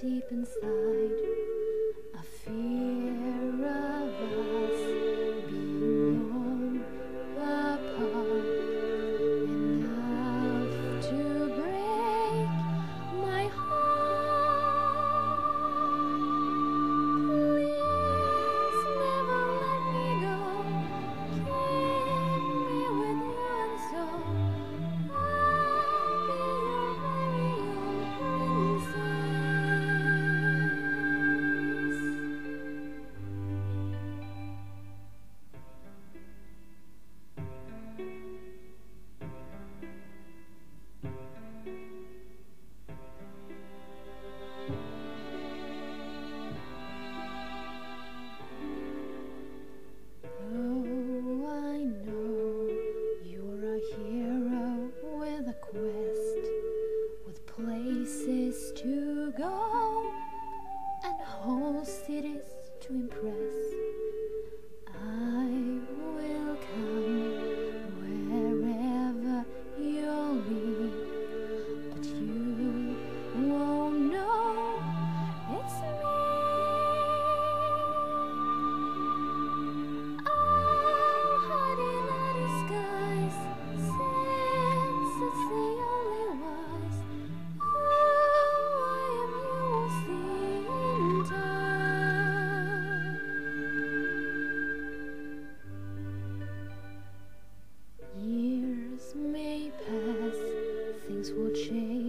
deep inside and whole cities to impress. is watching.